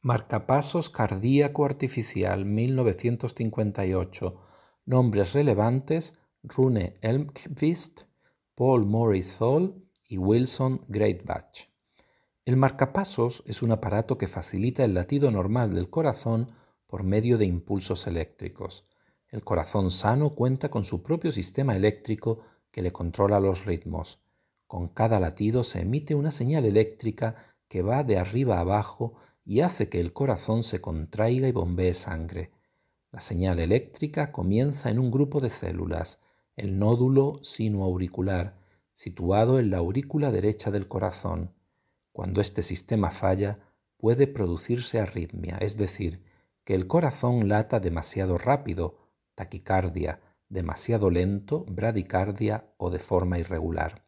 Marcapasos cardíaco artificial 1958. Nombres relevantes: Rune Elmqvist, Paul Morris Sol y Wilson Greatbatch. El marcapasos es un aparato que facilita el latido normal del corazón por medio de impulsos eléctricos. El corazón sano cuenta con su propio sistema eléctrico que le controla los ritmos. Con cada latido se emite una señal eléctrica que va de arriba a abajo y hace que el corazón se contraiga y bombee sangre. La señal eléctrica comienza en un grupo de células, el nódulo sinoauricular, situado en la aurícula derecha del corazón. Cuando este sistema falla, puede producirse arritmia, es decir, que el corazón lata demasiado rápido, taquicardia, demasiado lento, bradicardia o de forma irregular.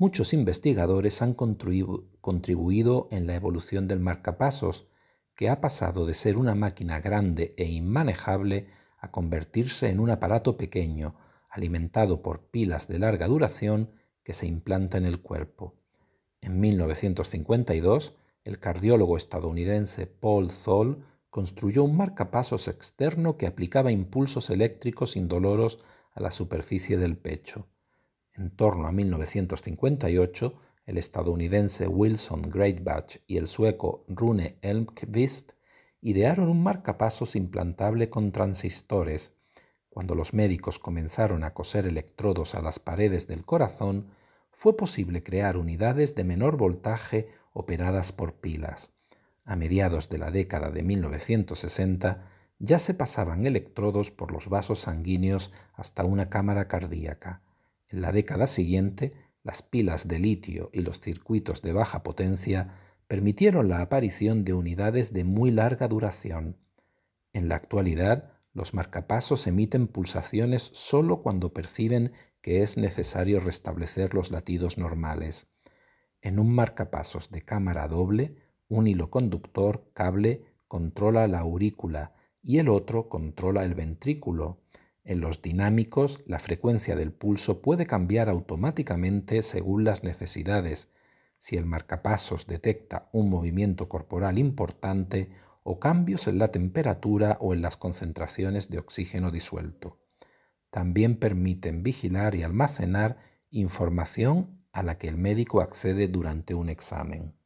Muchos investigadores han contribuido en la evolución del marcapasos, que ha pasado de ser una máquina grande e inmanejable a convertirse en un aparato pequeño, alimentado por pilas de larga duración que se implanta en el cuerpo. En 1952, el cardiólogo estadounidense Paul Zoll construyó un marcapasos externo que aplicaba impulsos eléctricos indoloros a la superficie del pecho. En torno a 1958, el estadounidense Wilson Greatbatch y el sueco Rune Elmqvist idearon un marcapasos implantable con transistores. Cuando los médicos comenzaron a coser electrodos a las paredes del corazón, fue posible crear unidades de menor voltaje operadas por pilas. A mediados de la década de 1960 ya se pasaban electrodos por los vasos sanguíneos hasta una cámara cardíaca. En la década siguiente, las pilas de litio y los circuitos de baja potencia permitieron la aparición de unidades de muy larga duración. En la actualidad, los marcapasos emiten pulsaciones solo cuando perciben que es necesario restablecer los latidos normales. En un marcapasos de cámara doble, un hilo conductor cable controla la aurícula y el otro controla el ventrículo. En los dinámicos, la frecuencia del pulso puede cambiar automáticamente según las necesidades, si el marcapasos detecta un movimiento corporal importante o cambios en la temperatura o en las concentraciones de oxígeno disuelto. También permiten vigilar y almacenar información a la que el médico accede durante un examen.